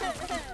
Ha ha ha!